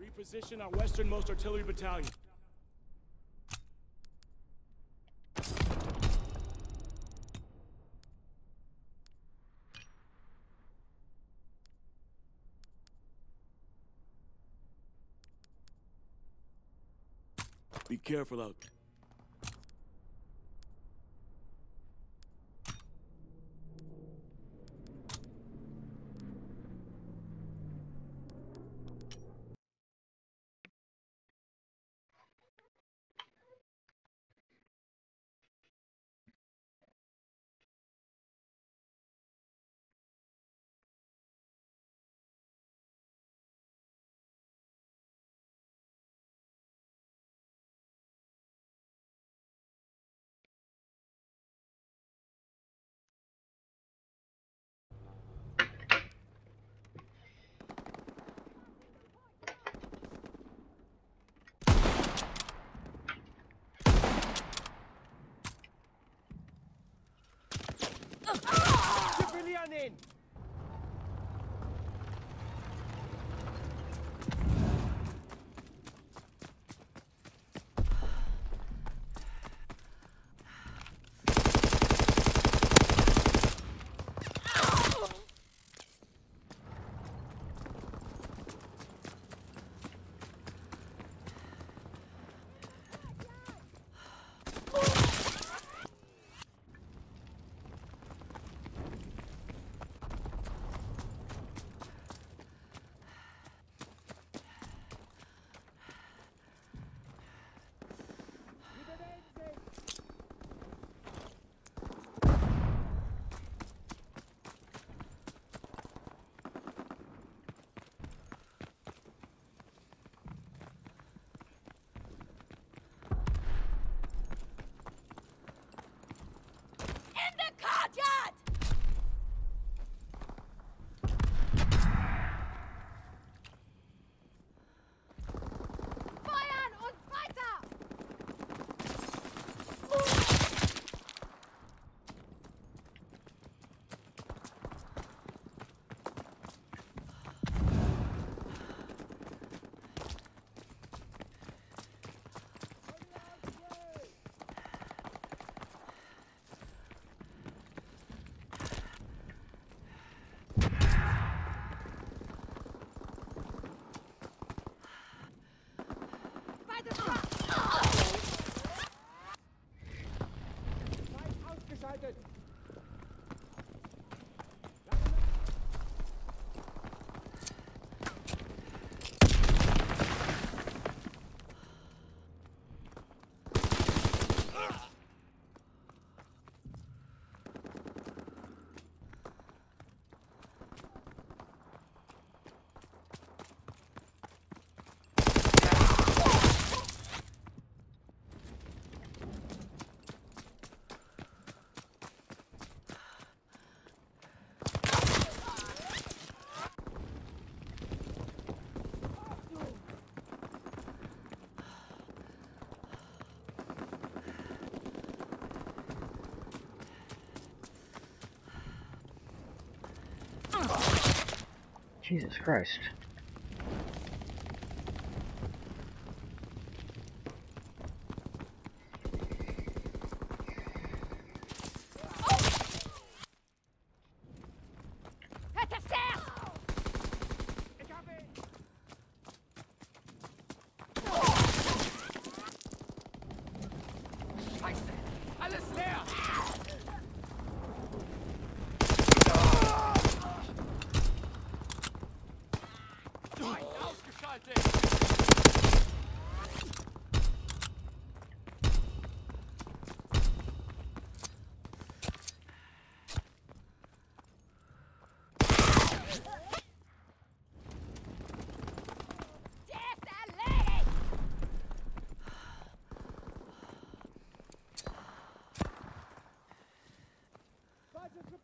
Reposition our westernmost artillery battalion. Be careful out there. Civilianin! Jesus Christ.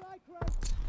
Find a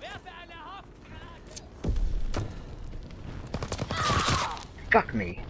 Werfe eine Fuck me.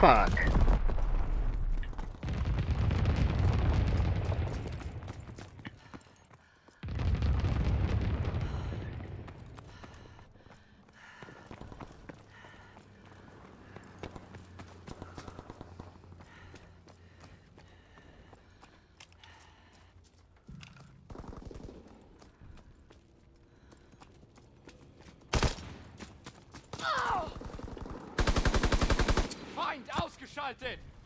fuck. eingeschaltet!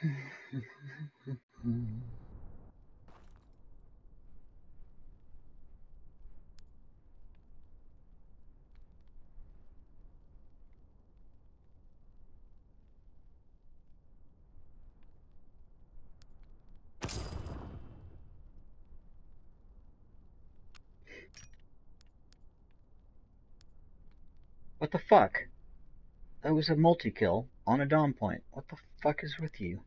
What the fuck? That was a multi-kill on a dom point. What the fuck is with you?